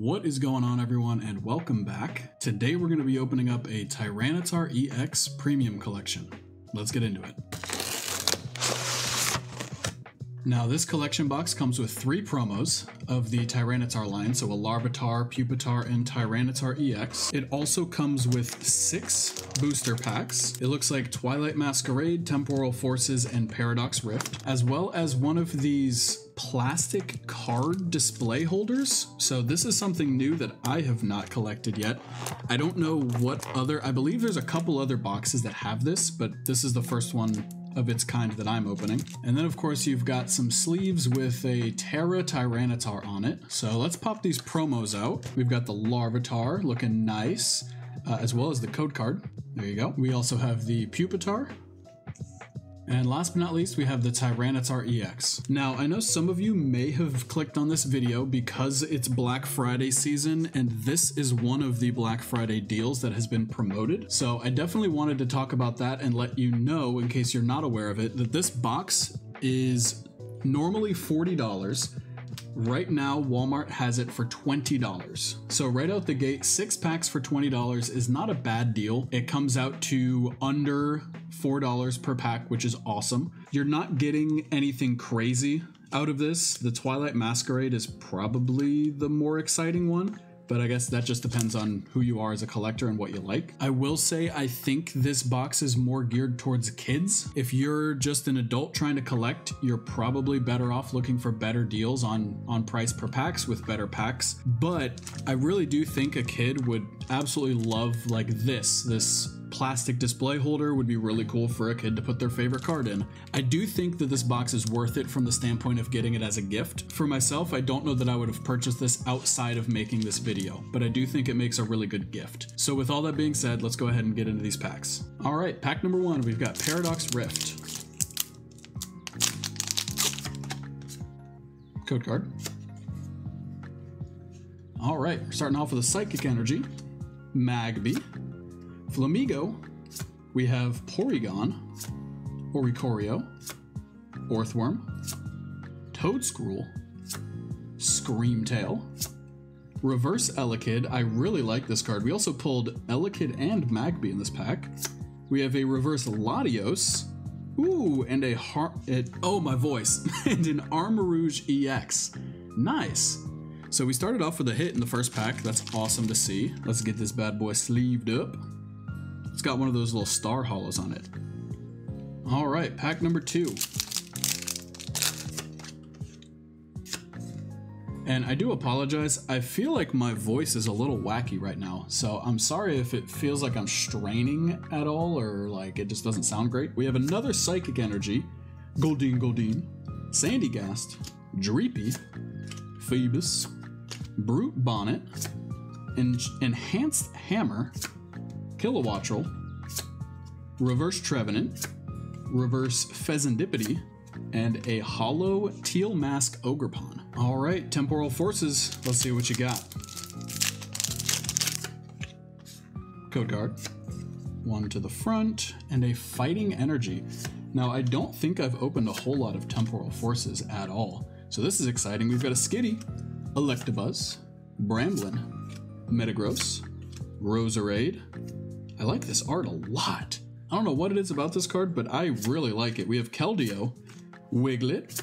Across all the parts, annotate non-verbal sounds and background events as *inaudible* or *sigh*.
What is going on, everyone, and welcome back. Today we're going to be opening up a Tyranitar EX Premium Collection. Let's get into it. Now, this collection box comes with three promos of the Tyranitar line, so a Larvitar, Pupitar, and Tyranitar EX. It also comes with six booster packs. It looks like Twilight Masquerade, Temporal Forces, and Paradox Rift, as well as one of these plastic card display holders. So this is something new that I have not collected yet. I don't know what other, I believe there's a couple other boxes that have this, but this is the first one of its kind that I'm opening. And then of course you've got some sleeves with a Tera Tyranitar on it. So let's pop these promos out. We've got the Larvitar looking nice, uh, as well as the code card. There you go. We also have the Pupitar, and last but not least, we have the Tyranitar EX. Now, I know some of you may have clicked on this video because it's Black Friday season, and this is one of the Black Friday deals that has been promoted. So I definitely wanted to talk about that and let you know, in case you're not aware of it, that this box is normally $40. Right now, Walmart has it for $20. So, right out the gate, six packs for $20 is not a bad deal. It comes out to under $4 per pack, which is awesome. You're not getting anything crazy out of this. The Twilight Masquerade is probably the more exciting one but I guess that just depends on who you are as a collector and what you like. I will say I think this box is more geared towards kids. If you're just an adult trying to collect, you're probably better off looking for better deals on on price per packs with better packs. But I really do think a kid would absolutely love like this, this plastic display holder would be really cool for a kid to put their favorite card in. I do think that this box is worth it from the standpoint of getting it as a gift. For myself, I don't know that I would have purchased this outside of making this video, but I do think it makes a really good gift. So with all that being said, let's go ahead and get into these packs. All right, pack number one, we've got Paradox Rift. Code card. All right, starting off with a Psychic Energy, Magby, Flamigo, we have Porygon, Oricorio, Orthworm, Toedscruel, Screamtail, Reverse Elekid. I really like this card. We also pulled Elekid and Magby in this pack. We have a Reverse Latios. Ooh, and a it, oh my voice, *laughs* and an Armarouge EX. Nice. So we started off with a hit in the first pack. That's awesome to see. Let's get this bad boy sleeved up. It's got one of those little star hollows on it. All right, pack number two. And I do apologize. I feel like my voice is a little wacky right now. So I'm sorry if it feels like I'm straining at all or like it just doesn't sound great. We have another Psychic Energy, Goldeen Goldeen, Sandygast, Dreepy, Phoebus, Brute Bonnet, en Enhanced Hammer, Kilowattrel, Reverse Trevenant, Reverse Fezandipiti, and a Hollow Teal Mask Ogerpon. All right, Temporal Forces, let's see what you got. Code card, one to the front, and a Fighting Energy. Now, I don't think I've opened a whole lot of Temporal Forces at all, so this is exciting. We've got a Skitty, Electabuzz, Bramblin, Metagross, Roserade, I like this art a lot. I don't know what it is about this card, but I really like it. We have Keldeo, Wiglet,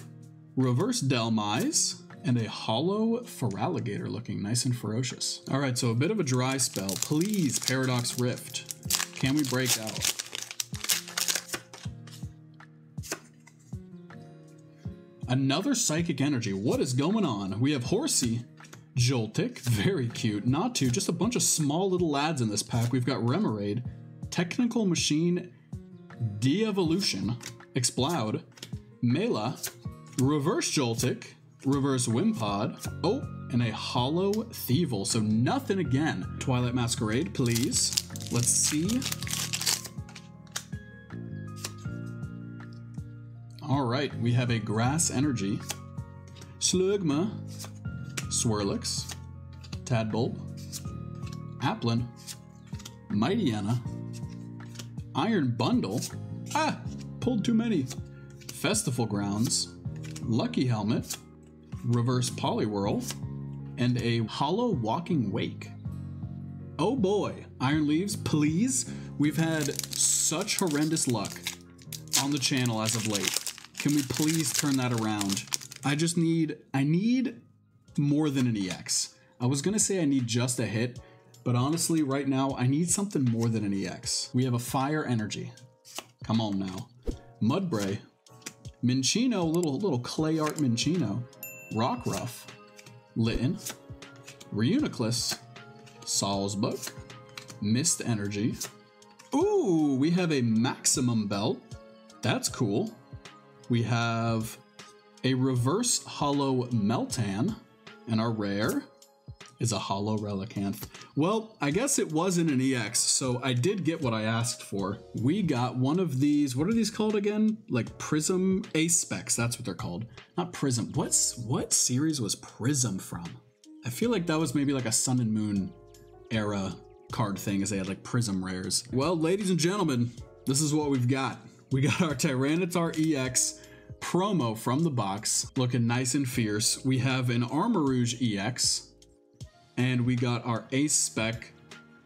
Reverse Dhelmise, and a hollow Feraligatr looking nice and ferocious. All right, so a bit of a dry spell. Please, Paradox Rift. Can we break out? Another Psychic Energy. What is going on? We have Horsea, Joltik, very cute. Not Natu, just a bunch of small little lads in this pack. We've got Remoraid, Technical Machine, De-Evolution, Exploud, Mela, Reverse Joltik, Reverse Wimpod, oh, and a Hollow Thievul. So nothing again. Twilight Masquerade, please. Let's see. All right, we have a Grass Energy, Slugma, Swirlix, Tadbulb, Applin, Mightyena, Iron Bundle, ah, pulled too many, Festival Grounds, Lucky Helmet, Reverse Poliwhirl, and a hollow walking wake. Oh boy, Iron Leaves, please. We've had such horrendous luck on the channel as of late. Can we please turn that around? I just need, I need more than an EX. I was gonna say I need just a hit, but honestly, right now, I need something more than an EX. We have a Fire Energy. Come on now. Mudbray. Minccino, little, little clay art Minccino. Rockruff. Litten. Reuniclus. Sawsbuck. Mist Energy. Ooh, we have a Maximum Belt. That's cool. We have a Reverse Hollow Meltan. And our rare is a Hollow Relicanth. Well, I guess it wasn't an EX, so I did get what I asked for. We got one of these, what are these called again? Like Prism Ace Specs, that's what they're called. Not Prism, what's, what series was Prism from? I feel like that was maybe like a Sun and Moon era card thing as they had like Prism rares. Well, ladies and gentlemen, this is what we've got. We got our Tyranitar EX promo from the box, looking nice and fierce. We have an Armarouge EX, and we got our Ace Spec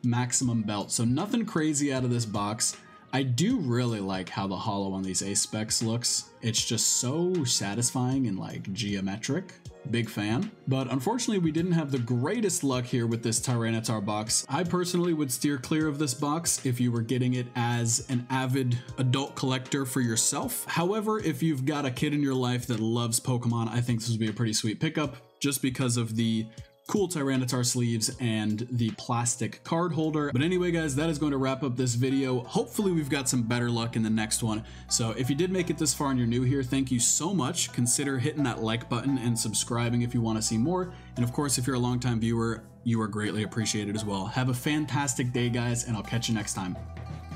Maximum Belt. So nothing crazy out of this box. I do really like how the hollow on these Ace Specs looks. It's just so satisfying and like geometric. Big fan. But unfortunately, we didn't have the greatest luck here with this Tyranitar box. I personally would steer clear of this box if you were getting it as an avid adult collector for yourself. However, if you've got a kid in your life that loves Pokemon, I think this would be a pretty sweet pickup just because of the cool Tyranitar sleeves and the plastic card holder. But anyway, guys, that is going to wrap up this video. Hopefully we've got some better luck in the next one. So if you did make it this far and you're new here, thank you so much. Consider hitting that like button and subscribing if you want to see more. And of course, if you're a longtime viewer, you are greatly appreciated as well. Have a fantastic day, guys, and I'll catch you next time.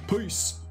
Peace.